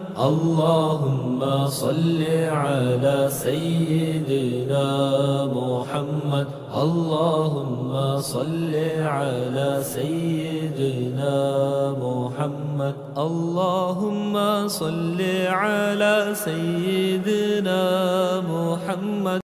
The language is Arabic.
اللهم صل على سيدنا محمد. اللهم صل على سيدنا محمد. اللهم صل على سيدنا محمد.